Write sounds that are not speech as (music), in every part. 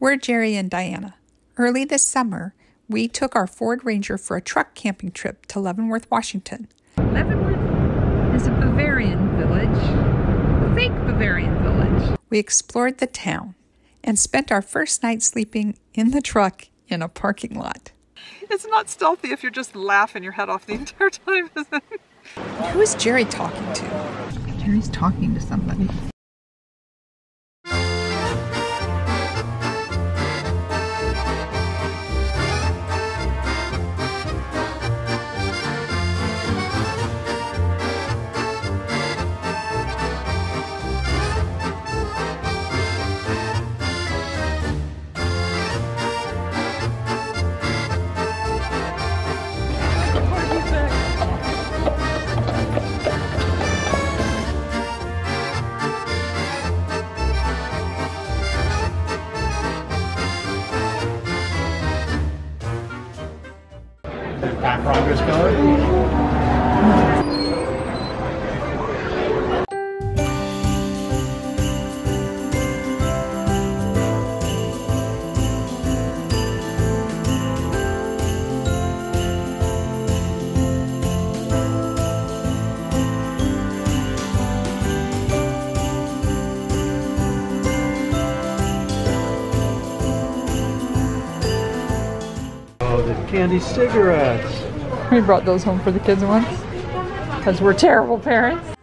We're Jerry and Diana. Early this summer, we took our Ford Ranger for a truck camping trip to Leavenworth, Washington. Leavenworth is a Bavarian village, a fake Bavarian village. We explored the town and spent our first night sleeping in the truck in a parking lot. It's not stealthy if you're just laughing your head off the (laughs) entire time, is it? Who is Jerry talking to? Jerry's talking to somebody. That progress going? Candy cigarettes. We brought those home for the kids once because we're terrible parents.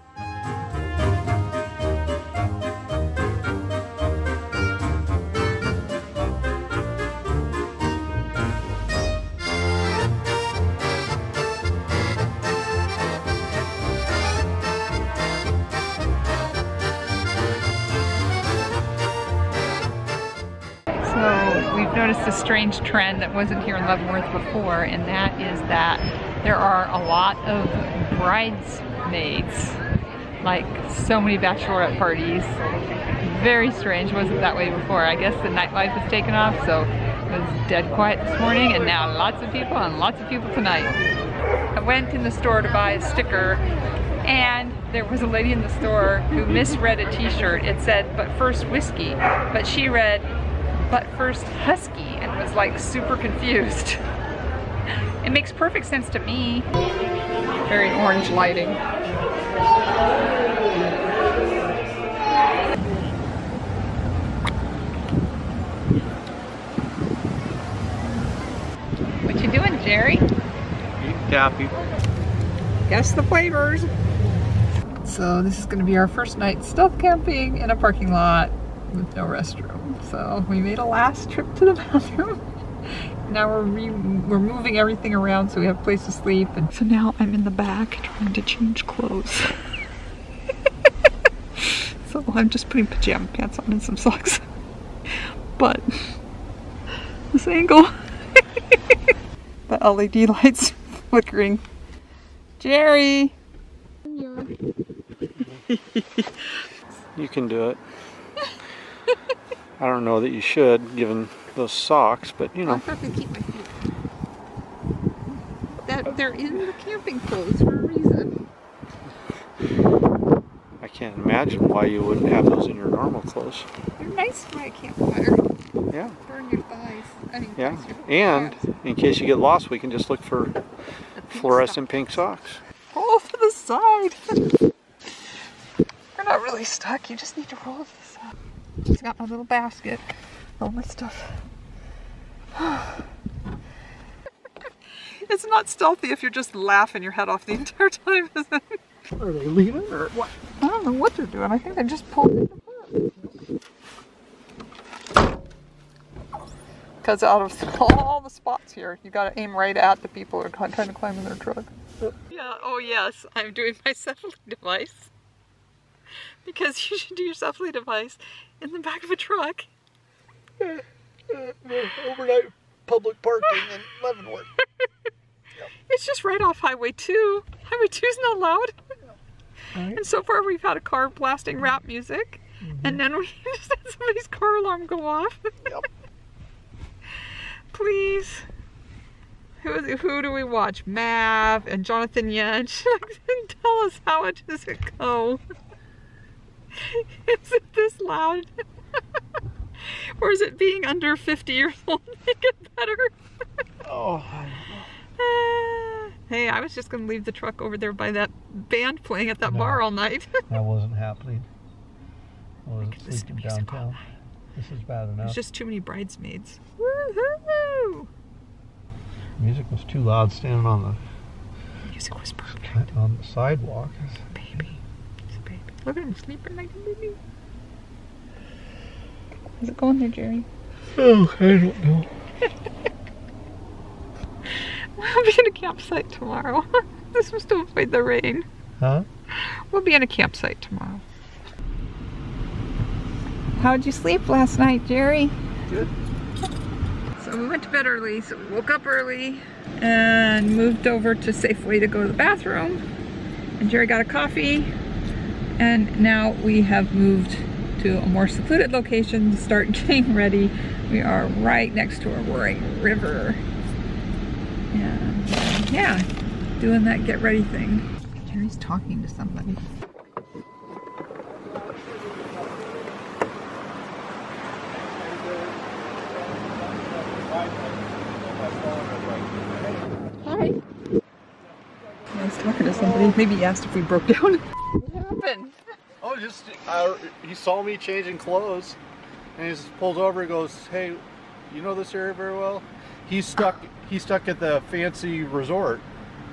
We've noticed a strange trend that wasn't here in Leavenworth before, and that is that there are a lot of bridesmaids, like so many bachelorette parties. Very strange, wasn't that way before. I guess the nightlife has taken off, so it was dead quiet this morning, and now lots of people and lots of people tonight. I went in the store to buy a sticker, and there was a lady in the store who misread a t-shirt. It said, but first whiskey, but she read, but first husky and was like super confused. (laughs) It makes perfect sense to me. Very orange lighting. What you doing, Jerry? Taffy. Guess the flavors. So this is going to be our first night stealth camping in a parking lot with no restroom. So we made a last trip to the (laughs) bathroom. Now we're re we're moving everything around so we have a place to sleep. And So now I'm in the back trying to change clothes. (laughs) so I'm just putting pajama pants on and some socks. But this angle, (laughs) the LED lights flickering. Jerry! You can do it. I don't know that you should, given those socks, but you know. to keep my feet. That they're in the camping clothes for a reason. I can't imagine why you wouldn't have those in your normal clothes. They're nice for a campfire. Yeah, Burn your thighs. I mean, yeah. And calves. in case you get lost, we can just look for pink fluorescent pink socks. Roll to the side. You're not really stuck. You just need to roll to the side. Just got my little basket. All my stuff. (sighs) it's not stealthy if you're just laughing your head off the (laughs) entire time, is it? Are they leaving or what? I don't know what they're doing. I think they just pulled it apart. Because out of (laughs) all the spots here, you got to aim right at the people who are trying to climb in their truck. Oh. Yeah, oh yes, I'm doing my (laughs) Cefaly device. (laughs) Because you should do your device in the back of a truck. (laughs) Overnight public parking in (laughs) Leavenworth. It's just right off Highway 2. Highway 2 is not loud. And so far we've had a car blasting rap music. Mm-hmm. And then we just had somebody's car alarm go off. Yep. Please. Who, who do we watch? Mav and Jonathan Yench. Tell us how it does it go. (laughs) Is it this loud? (laughs) or is it being under 50 years old (laughs) make it better? Oh, Ah, hey, I was just gonna leave the truck over there by that band playing at that No. bar all night. that wasn't happening. I wasn't to sleeping downtown. This is bad enough. There's just too many bridesmaids. Woohoo! Music was too loud standing on the Music was perfect. on the sidewalk. Baby. It's a baby. Look at him sleeping like a baby. How's it going there, Jerry? Oh, I don't know. (laughs) We'll be in a campsite tomorrow. (laughs) this was to avoid the rain. Huh? We'll be in a campsite tomorrow. How'd you sleep last night, Jerry? Good. So we went to bed early, so we woke up early and moved over to Safeway to go to the bathroom. And Jerry got a coffee. And now we have moved to a more secluded location to start (laughs) getting ready. We are right next to a roaring river. And uh, yeah, doing that get ready thing. Jerry's talking to somebody. Hi. I was talking to somebody. Maybe he asked if we broke down. (laughs) what happened? Oh, just uh, he saw me changing clothes, and he just pulls over and goes, "Hey, you know this area very well." He's stuck. He's stuck at the fancy resort.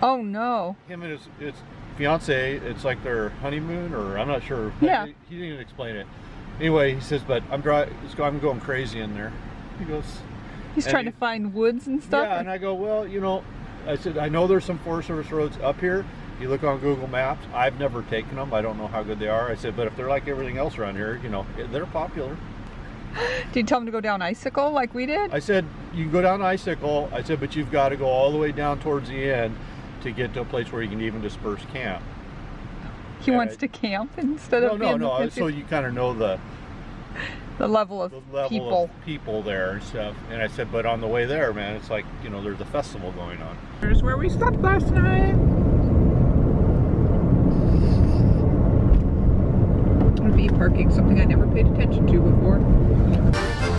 Oh no. Him and his, his fiance. It's like their honeymoon, or I'm not sure. Yeah. He, he didn't even explain it. Anyway, he says, "But I'm dry. I'm going crazy in there." He goes, He's trying he- to find woods and stuff. Yeah, and I go, well, you know, I said, I know there's some Forest Service roads up here. You look on Google Maps. I've never taken them. I don't know how good they are. I said, but if they're like everything else around here, you know, they're popular. (gasps) Did you tell him to go down icicle like we did? I said, you can go down Icicle. I said, but you've got to go all the way down towards the end to get to a place where you can even disperse camp. he wants uh, to camp instead No, of no, no. So you kind of know the, the level of the level people. of people there and stuff. And I said, but on the way there, man, it's like, you know, there's a festival going on. Here's where we slept last night. RV parking, something I never paid attention to before.